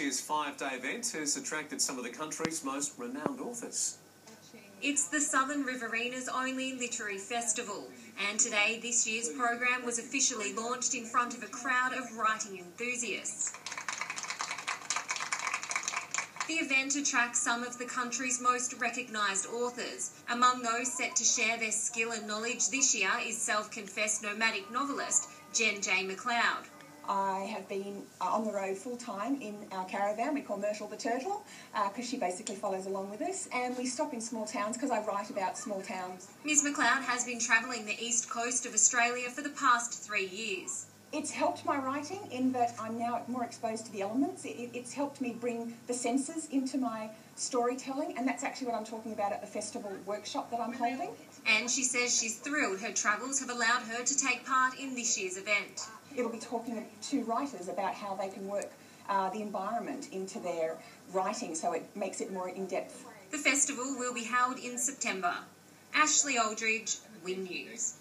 This five-day event has attracted some of the country's most renowned authors. It's the Southern Riverina's only literary festival, and today this year's program was officially launched in front of a crowd of writing enthusiasts. The event attracts some of the country's most recognised authors. Among those set to share their skill and knowledge this year is self confessed nomadic novelist Jenn J. McLeod. I have been uh, on the road full time in our caravan. We call Myrtle the Turtle because uh, she basically follows along with us. And we stop in small towns because I write about small towns. Ms McLeod has been travelling the east coast of Australia for the past three years. It's helped my writing in that I'm now more exposed to the elements. It, it's helped me bring the senses into my storytelling, and that's actually what I'm talking about at the festival workshop that I'm holding. And she says she's thrilled her travels have allowed her to take part in this year's event. It'll be talking to writers about how they can work uh, the environment into their writing so it makes it more in depth. The festival will be held in September. Ashley Aldridge, WIN News.